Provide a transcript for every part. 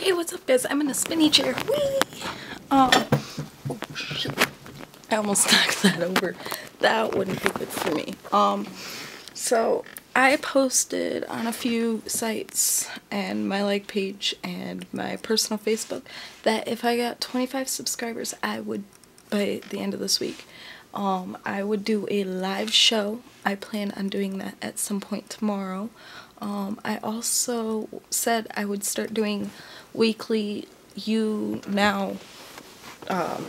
Hey, what's up guys? I'm in a spinny chair. Whee! Um, oh shit. I almost knocked that over. That wouldn't be good for me. Um, so I posted on a few sites and my like page and my personal Facebook that if I got 25 subscribers, I would, by the end of this week, um, I would do a live show. I plan on doing that at some point tomorrow. Um, I also said I would start doing weekly YouNow, um,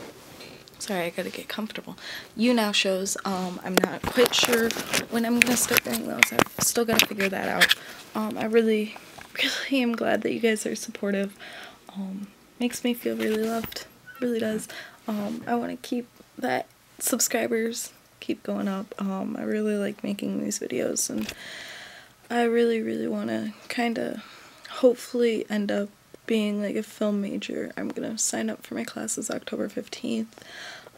sorry, I gotta get comfortable, YouNow shows. Um, I'm not quite sure when I'm gonna start doing those. I've still gotta figure that out. Um, I really, really am glad that you guys are supportive. Um, makes me feel really loved, really does. Um, I want to keep that subscribers keep going up. Um, I really like making these videos and I really, really want to kind of hopefully end up being like a film major. I'm to sign up for my classes October 15th.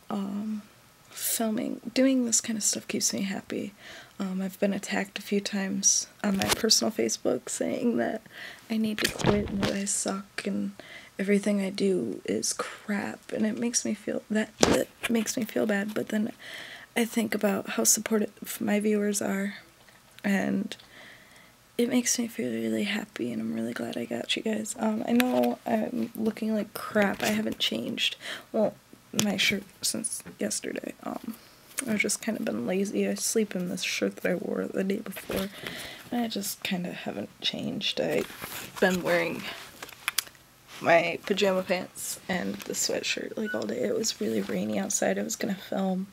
Um, filming, doing this kind of stuff keeps me happy. Um, I've been attacked a few times on my personal Facebook saying that I need to quit and that I suck and everything I do is crap and it makes me feel that, that makes me feel bad but then I think about how supportive my viewers are and it makes me feel really happy and I'm really glad I got you guys. Um, I know I'm looking like crap. I haven't changed. Well, my shirt since yesterday. Um, I've just kind of been lazy. I sleep in this shirt that I wore the day before. I just kind of haven't changed. I've been wearing my pajama pants and the sweatshirt like all day. It was really rainy outside. I was gonna film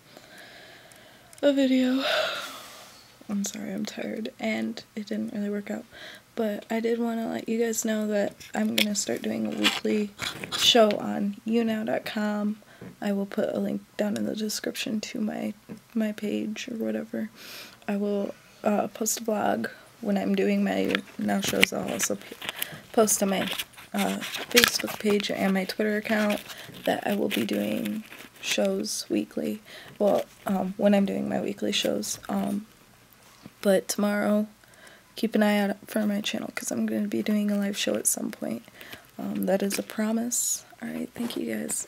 a video I'm sorry, I'm tired, and it didn't really work out. But I did want to let you guys know that I'm going to start doing a weekly show on younow.com. I will put a link down in the description to my my page or whatever. I will uh, post a blog when I'm doing my now shows. I'll also post on my uh, Facebook page and my Twitter account that I will be doing shows weekly. Well, um, when I'm doing my weekly shows. Um, but tomorrow, keep an eye out for my channel because I'm going to be doing a live show at some point. Um, that is a promise. Alright, thank you guys.